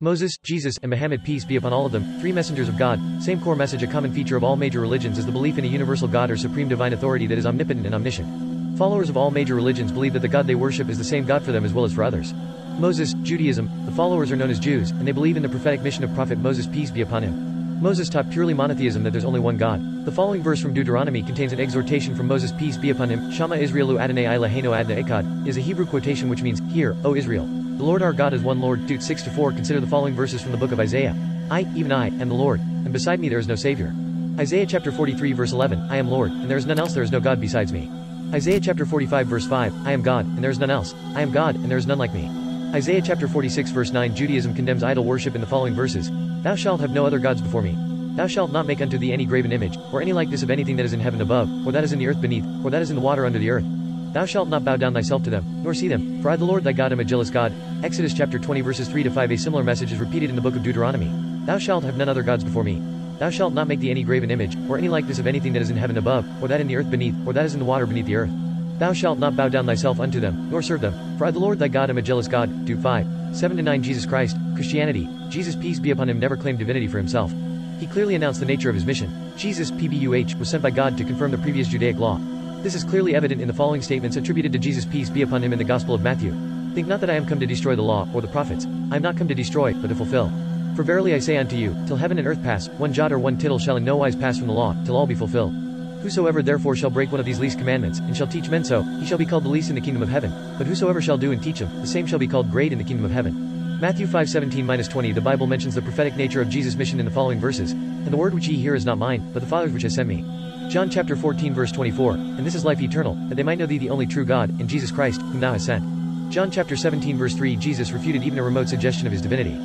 Moses, Jesus, and Muhammad peace be upon all of them, three messengers of God, same core message a common feature of all major religions is the belief in a universal God or supreme divine authority that is omnipotent and omniscient. Followers of all major religions believe that the God they worship is the same God for them as well as for others. Moses, Judaism, the followers are known as Jews, and they believe in the prophetic mission of Prophet Moses peace be upon him. Moses taught purely monotheism that there's only one God. The following verse from Deuteronomy contains an exhortation from Moses peace be upon him, Shama Israelu Adonai Eloheinu Adna Echad, is a Hebrew quotation which means, Hear, O Israel. The Lord our God is one Lord. Duke 6 to 4 Consider the following verses from the book of Isaiah. I, even I, am the Lord, and beside me there is no Savior. Isaiah chapter 43 verse 11, I am Lord, and there is none else there is no God besides me. Isaiah chapter 45 verse 5, I am God, and there is none else. I am God, and there is none like me. Isaiah chapter 46 verse 9 Judaism condemns idol worship in the following verses. Thou shalt have no other gods before me. Thou shalt not make unto thee any graven image, or any likeness of anything that is in heaven above, or that is in the earth beneath, or that is in the water under the earth. Thou shalt not bow down thyself to them, nor see them, for I the Lord thy God am a jealous God. Exodus chapter 20 verses 3 to 5 A similar message is repeated in the book of Deuteronomy. Thou shalt have none other gods before me. Thou shalt not make thee any graven image, or any likeness of anything that is in heaven above, or that in the earth beneath, or that is in the water beneath the earth. Thou shalt not bow down thyself unto them, nor serve them, for I the Lord thy God am a jealous God. Duke 5. 7 to 9 Jesus Christ, Christianity, Jesus peace be upon him never claimed divinity for himself. He clearly announced the nature of his mission. Jesus, PBUH, was sent by God to confirm the previous Judaic law. This is clearly evident in the following statements attributed to Jesus peace be upon him in the Gospel of Matthew. Think not that I am come to destroy the law, or the prophets. I am not come to destroy, but to fulfill. For verily I say unto you, till heaven and earth pass, one jot or one tittle shall in no wise pass from the law, till all be fulfilled. Whosoever therefore shall break one of these least commandments, and shall teach men so, he shall be called the least in the kingdom of heaven. But whosoever shall do and teach them, the same shall be called great in the kingdom of heaven. Matthew 5:17-20 The Bible mentions the prophetic nature of Jesus' mission in the following verses. And the word which ye hear is not mine, but the Father's which has sent me. John chapter 14 verse 24, and this is life eternal, that they might know thee the only true God, and Jesus Christ, whom thou hast sent. John chapter 17 verse 3 Jesus refuted even a remote suggestion of his divinity.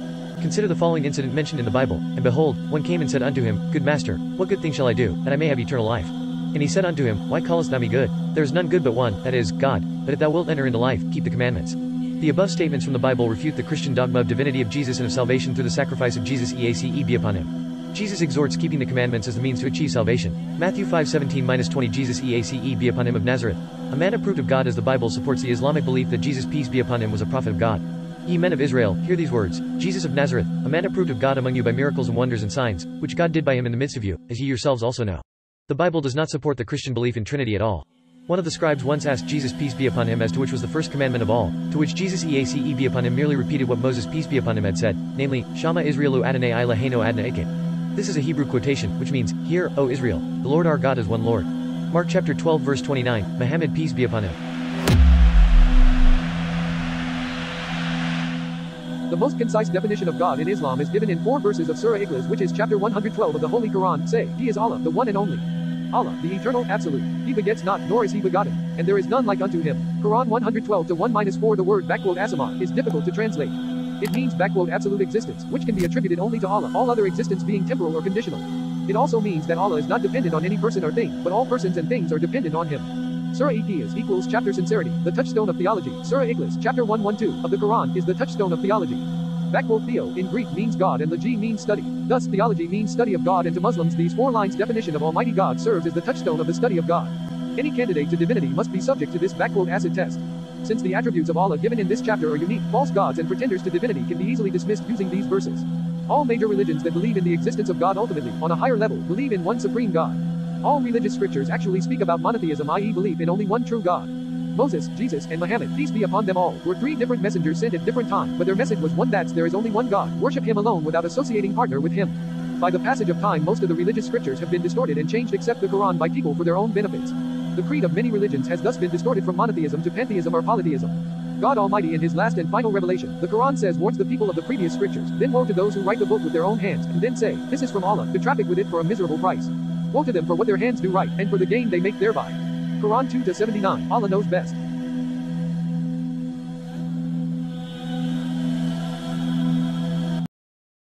Consider the following incident mentioned in the Bible, and behold, one came and said unto him, Good master, what good thing shall I do, that I may have eternal life? And he said unto him, Why callest thou me good? There is none good but one, that is, God, but if thou wilt enter into life, keep the commandments. The above statements from the Bible refute the Christian dogma of divinity of Jesus and of salvation through the sacrifice of Jesus EACE be upon him. Jesus exhorts keeping the commandments as the means to achieve salvation. Matthew 5:17-20 Jesus EACE be upon him of Nazareth. A man approved of God as the Bible supports the Islamic belief that Jesus peace be upon him was a prophet of God. Ye men of Israel, hear these words. Jesus of Nazareth, a man approved of God among you by miracles and wonders and signs, which God did by him in the midst of you, as ye yourselves also know. The Bible does not support the Christian belief in Trinity at all. One of the scribes once asked Jesus peace be upon him as to which was the first commandment of all, to which Jesus EACE be upon him merely repeated what Moses peace be upon him had said, namely, Shama Israelu Adonai Eloheinu Adna Eket. This is a Hebrew quotation, which means, Hear, O Israel, the Lord our God is one Lord. Mark chapter 12 verse 29, Muhammad peace be upon him. The most concise definition of God in Islam is given in four verses of Surah Ikhlas which is chapter 112 of the Holy Quran. Say, He is Allah, the one and only. Allah, the eternal, absolute. He begets not, nor is he begotten, and there is none like unto him. Quran 112 to 1-4 The word backquote asama is difficult to translate. It means backquote absolute existence, which can be attributed only to Allah, all other existence being temporal or conditional. It also means that Allah is not dependent on any person or thing, but all persons and things are dependent on Him. Surah Ikhlas equals chapter sincerity, the touchstone of theology. Surah Ikhlas, chapter 112 of the Quran is the touchstone of theology. Backquote Theo in Greek means God and logy means study. Thus theology means study of God and to Muslims these four lines definition of Almighty God serves as the touchstone of the study of God. Any candidate to divinity must be subject to this backquote acid test. Since the attributes of Allah given in this chapter are unique, false gods and pretenders to divinity can be easily dismissed using these verses. All major religions that believe in the existence of God ultimately, on a higher level, believe in one supreme God. All religious scriptures actually speak about monotheism i.e. belief in only one true God. Moses, Jesus, and Muhammad, peace be upon them all, were three different messengers sent at different times, but their message was one that's there is only one God, worship him alone without associating partner with him. By the passage of time most of the religious scriptures have been distorted and changed except the Quran by people for their own benefits. The creed of many religions has thus been distorted from monotheism to pantheism or polytheism. God Almighty in His last and final revelation, the Quran says warns the people of the previous scriptures, then woe to those who write the book with their own hands, and then say, this is from Allah, to traffic with it for a miserable price. Woe to them for what their hands do right, and for the gain they make thereby. Quran 2-79, Allah knows best.